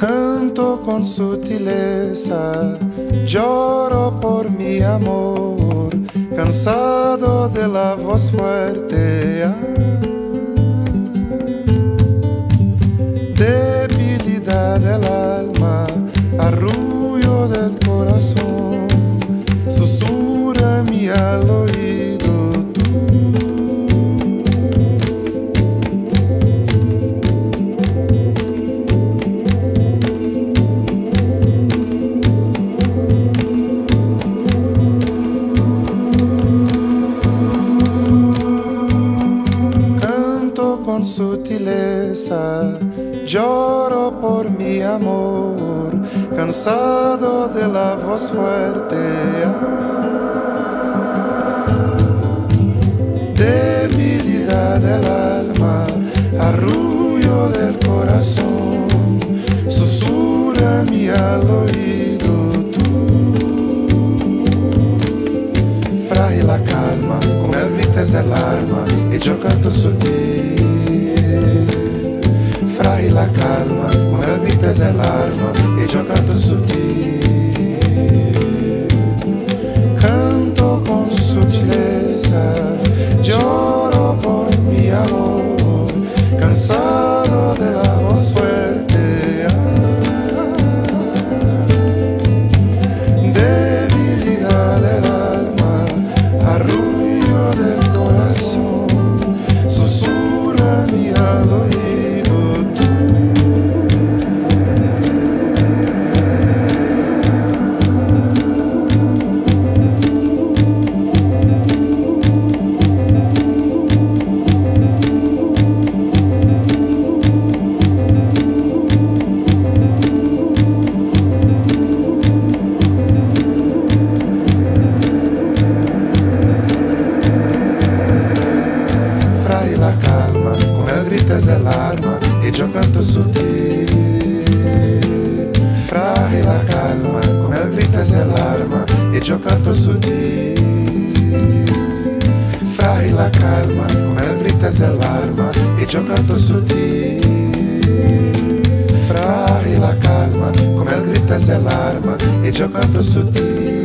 con sutileza, lloro por mi amor, cansado de la voz fuerte. Ah. Debilidad del alma, arrullo del corazón, susurra mi al lloro por mi amor, cansado de la voz fuerte. Debilidad del alma, arrullo del corazón, susurra mi al oído tú. Frágil la calma, con el grites el alma y yo el grites el alma y el grites del alma y yo canto sutil. Frágil la calma, con el grites del alma y yo canto sutil. Frágil la calma, con el grites del alma y yo canto sutil. Frágil la calma, con el grites del alma y yo canto sutil.